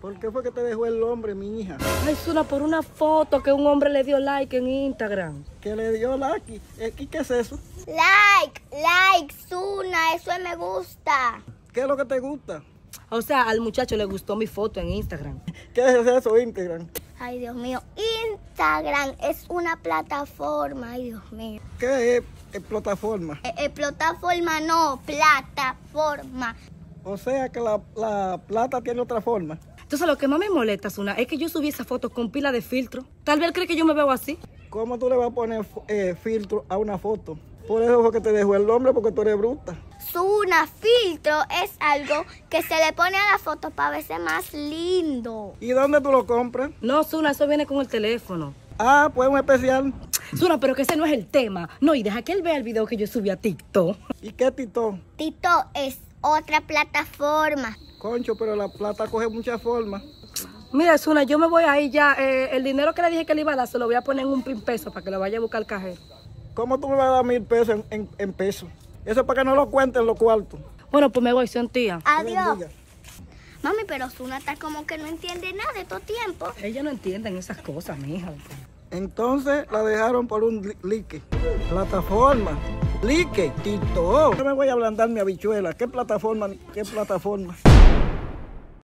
¿Por qué fue que te dejó el hombre, mi hija? Ay, Zuna, por una foto que un hombre le dio like en Instagram. Que le dio like. ¿Y qué es eso? Like, like, Zuna, eso me gusta. ¿Qué es lo que te gusta? O sea, al muchacho le gustó mi foto en Instagram. ¿Qué es eso, Instagram? Ay, Dios mío, Instagram es una plataforma, ay, Dios mío. ¿Qué es, eh, plataforma? Eh, eh, plataforma no, plataforma. O sea que la, la plata tiene otra forma. Entonces, lo que más me molesta, Zuna, es que yo subí esa foto con pila de filtro. Tal vez él cree que yo me veo así. ¿Cómo tú le vas a poner eh, filtro a una foto? Por eso fue que te dejó el hombre, porque tú eres bruta. Zuna, filtro es algo que se le pone a la foto para verse más lindo. ¿Y dónde tú lo compras? No, Zuna, eso viene con el teléfono. Ah, pues un especial. Zuna, pero que ese no es el tema. No, y deja que él vea el video que yo subí a TikTok. ¿Y qué tito? Tito es otra plataforma. Concho, pero la plata coge muchas formas. Mira, Zuna, yo me voy ahí ya. Eh, el dinero que le dije que le iba a dar, se lo voy a poner en un pin peso para que lo vaya a buscar el cajero. ¿Cómo tú me vas a dar mil pesos en, en, en pesos? Eso es para que no lo cuenten los cuartos. Bueno, pues me voy, son tía. Adiós. Mami, pero Zuna está como que no entiende nada de todo tiempo. Ella no entienden esas cosas, mija. Entonces la dejaron por un li- like. Plataforma. Like. Tito. Yo me voy a ablandar mi habichuela. ¿Qué plataforma? ¿Qué plataforma?